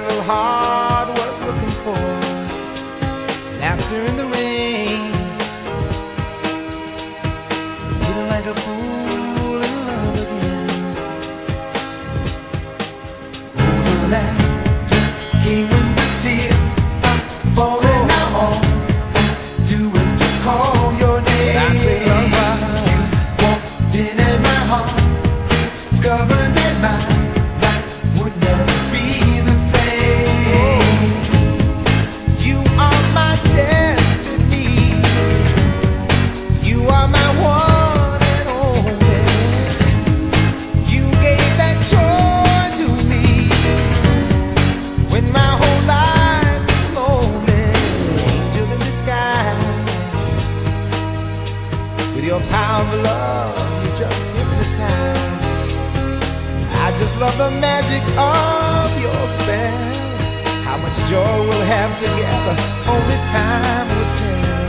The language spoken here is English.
little heart was looking for. Laughter in the rain. Feeling like a fool in love again. Oh, the magic came when the tears stopped falling. Now all I do is just call your name. I say, lover, you walked in at my heart, discovered that my just love the magic of your spell. How much joy we'll have together, only time will tell.